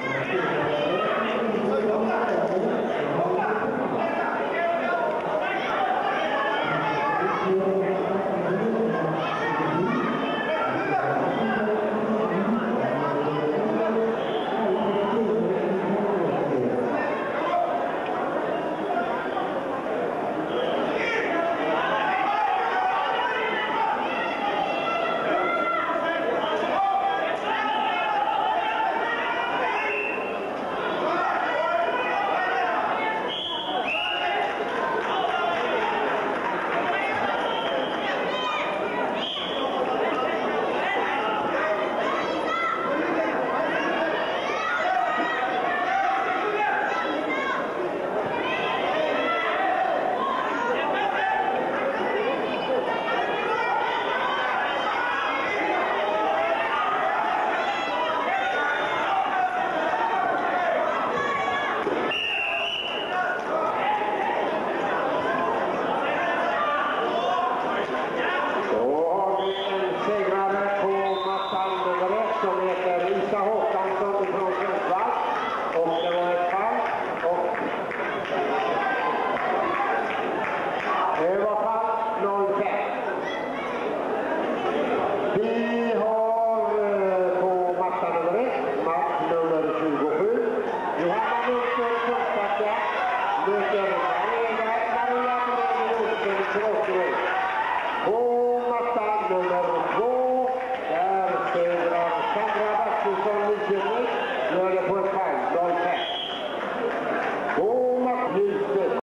Thank you. nomor 2 dan Pedro Sandra Bakti Solmi Jirni, Lodi Bukhan, Lodi